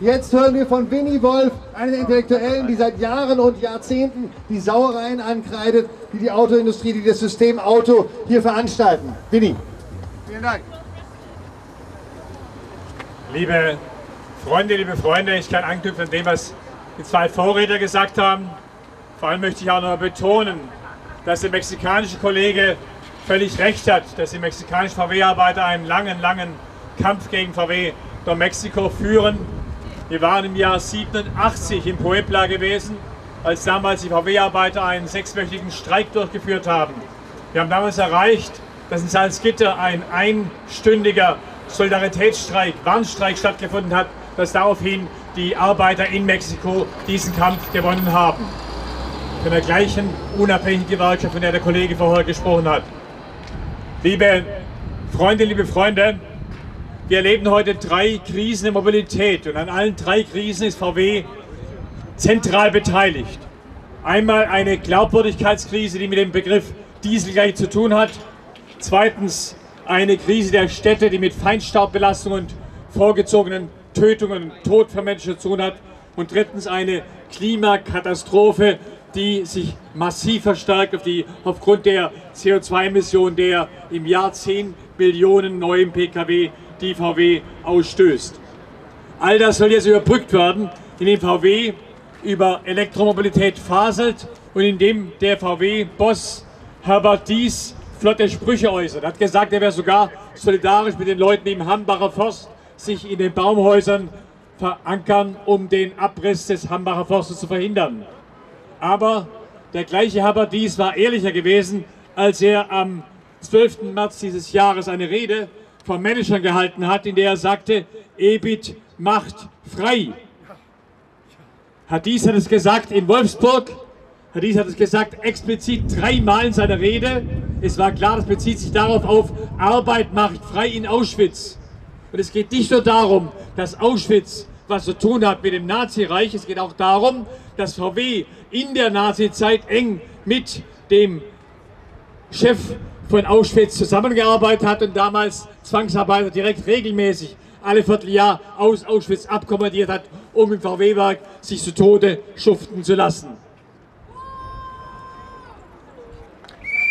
Jetzt hören wir von Winnie Wolf, einem der Intellektuellen, die seit Jahren und Jahrzehnten die Sauereien ankreidet, die die Autoindustrie, die das System Auto hier veranstalten. Winnie. Vielen Dank. Liebe Freunde, liebe Freunde, ich kann anknüpfen an dem, was die zwei Vorredner gesagt haben. Vor allem möchte ich auch noch betonen, dass der mexikanische Kollege völlig recht hat, dass die mexikanischen VW-Arbeiter einen langen, langen Kampf gegen VW durch Mexiko führen. Wir waren im Jahr 87 in Puebla gewesen, als damals die VW-Arbeiter einen sechswöchigen Streik durchgeführt haben. Wir haben damals erreicht, dass in Salzgitter ein einstündiger Solidaritätsstreik, Warnstreik stattgefunden hat, dass daraufhin die Arbeiter in Mexiko diesen Kampf gewonnen haben. Von der gleichen unabhängigen Gewerkschaft, von der der Kollege vorher gesprochen hat. Liebe Freunde, liebe Freunde, wir erleben heute drei Krisen der Mobilität und an allen drei Krisen ist VW zentral beteiligt. Einmal eine Glaubwürdigkeitskrise, die mit dem Begriff Diesel gleich zu tun hat. Zweitens eine Krise der Städte, die mit Feinstaubbelastung und vorgezogenen Tötungen und Tod für Menschen zu tun hat. Und drittens eine Klimakatastrophe, die sich massiv verstärkt auf die, aufgrund der CO2-Emissionen der im Jahr 10 Millionen neuen Pkw, die VW ausstößt. All das soll jetzt überbrückt werden, indem VW über Elektromobilität faselt und indem der VW-Boss Herbert Dies flotte Sprüche äußert. Er hat gesagt, er wäre sogar solidarisch mit den Leuten, im Hambacher Forst sich in den Baumhäusern verankern, um den Abriss des Hambacher Forstes zu verhindern. Aber der gleiche Herbert Dies war ehrlicher gewesen, als er am 12. März dieses Jahres eine Rede von Managern gehalten hat, in der er sagte, EBIT macht frei. Herr Dies hat es gesagt in Wolfsburg, Herr Dies hat es gesagt explizit dreimal in seiner Rede. Es war klar, das bezieht sich darauf auf, Arbeit macht frei in Auschwitz. Und es geht nicht nur darum, dass Auschwitz was zu tun hat mit dem Nazireich, es geht auch darum, dass VW in der Nazizeit eng mit dem Chef von Auschwitz zusammengearbeitet hat und damals Zwangsarbeiter direkt regelmäßig alle Vierteljahr aus Auschwitz abkommandiert hat, um im VW-Werk sich zu Tode schuften zu lassen.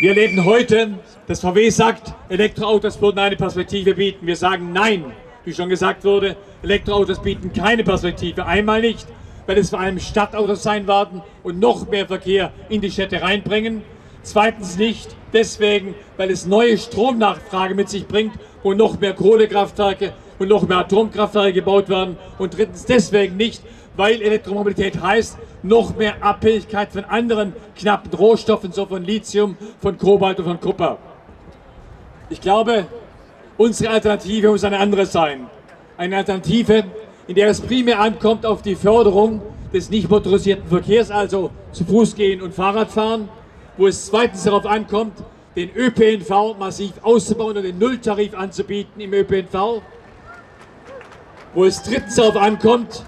Wir erleben heute, dass VW sagt, Elektroautos würden eine Perspektive bieten. Wir sagen nein. Wie schon gesagt wurde, Elektroautos bieten keine Perspektive. Einmal nicht, weil es vor allem Stadtautos sein werden und noch mehr Verkehr in die Städte reinbringen. Zweitens nicht deswegen, weil es neue Stromnachfrage mit sich bringt und noch mehr Kohlekraftwerke und noch mehr Atomkraftwerke gebaut werden. Und drittens deswegen nicht, weil Elektromobilität heißt, noch mehr Abhängigkeit von anderen knappen Rohstoffen, so von Lithium, von Kobalt und von Kupfer. Ich glaube, unsere Alternative muss eine andere sein. Eine Alternative, in der es primär ankommt auf die Förderung des nicht motorisierten Verkehrs, also zu Fuß gehen und Fahrradfahren, wo es zweitens darauf ankommt, den ÖPNV massiv auszubauen und den Nulltarif anzubieten im ÖPNV, wo es drittens darauf ankommt,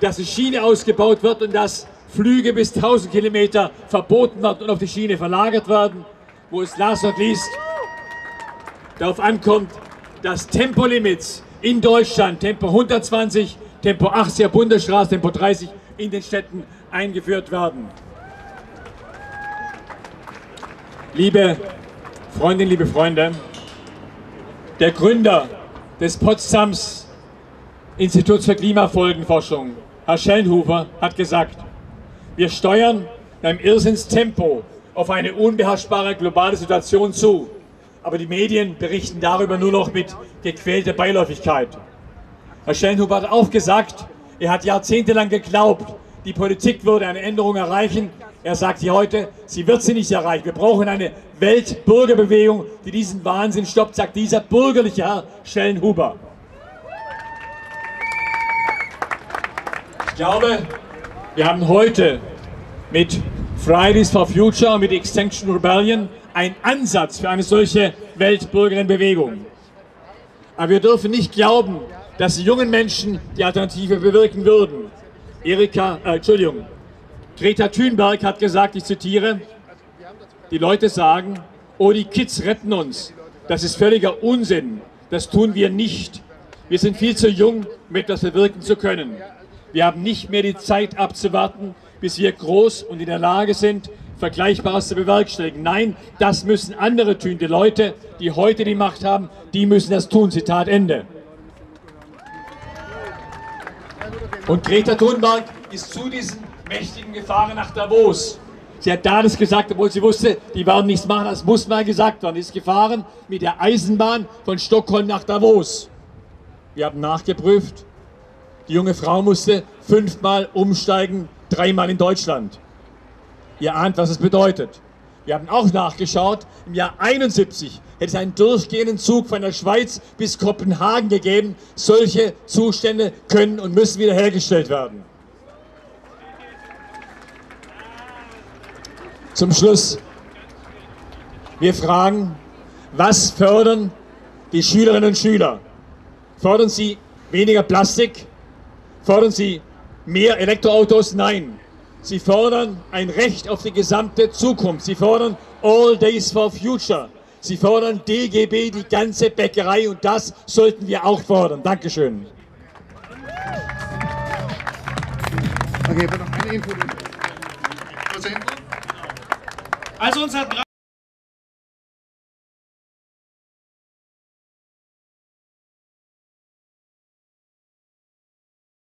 dass die Schiene ausgebaut wird und dass Flüge bis 1000 Kilometer verboten werden und auf die Schiene verlagert werden, wo es last not least darauf ankommt, dass Tempolimits in Deutschland, Tempo 120, Tempo 80er Bundesstraße, Tempo 30 in den Städten eingeführt werden. Liebe Freundinnen, liebe Freunde, der Gründer des Potsdams Instituts für Klimafolgenforschung, Herr Schellenhufer, hat gesagt, wir steuern beim Irrsinnstempo auf eine unbeherrschbare globale Situation zu. Aber die Medien berichten darüber nur noch mit gequälter Beiläufigkeit. Herr Schellenhuber hat auch gesagt, er hat jahrzehntelang geglaubt, die Politik würde eine Änderung erreichen. Er sagt hier heute, sie wird sie nicht erreichen. Wir brauchen eine Weltbürgerbewegung, die diesen Wahnsinn stoppt, sagt dieser bürgerliche Herr Schellenhuber. Ich glaube, wir haben heute mit Fridays for Future, mit Extinction Rebellion einen Ansatz für eine solche Weltbürgerinnenbewegung. Aber wir dürfen nicht glauben, dass die jungen Menschen die Alternative bewirken würden. Erika, äh, Entschuldigung, Greta Thunberg hat gesagt, ich zitiere, die Leute sagen, oh, die Kids retten uns. Das ist völliger Unsinn. Das tun wir nicht. Wir sind viel zu jung, um etwas bewirken zu können. Wir haben nicht mehr die Zeit abzuwarten, bis wir groß und in der Lage sind, Vergleichbares zu bewerkstelligen. Nein, das müssen andere tun. Die Leute, die heute die Macht haben, die müssen das tun. Zitat Ende. Und Greta Thunberg ist zu diesen mächtigen gefahren nach Davos. Sie hat da das gesagt, obwohl sie wusste, die werden nichts machen. Das muss mal gesagt werden. Ist gefahren mit der Eisenbahn von Stockholm nach Davos. Wir haben nachgeprüft. Die junge Frau musste fünfmal umsteigen, dreimal in Deutschland. Ihr ahnt, was es bedeutet. Wir haben auch nachgeschaut, im Jahr 71 hätte es einen durchgehenden Zug von der Schweiz bis Kopenhagen gegeben. Solche Zustände können und müssen wiederhergestellt werden. Zum Schluss. Wir fragen, was fördern die Schülerinnen und Schüler? Fördern sie weniger Plastik? Fordern sie mehr Elektroautos? Nein. Sie fordern ein Recht auf die gesamte Zukunft. Sie fordern All Days for Future. Sie fordern DGB, die ganze Bäckerei und das sollten wir auch fordern. Dankeschön. Okay, noch eine Info. Also unser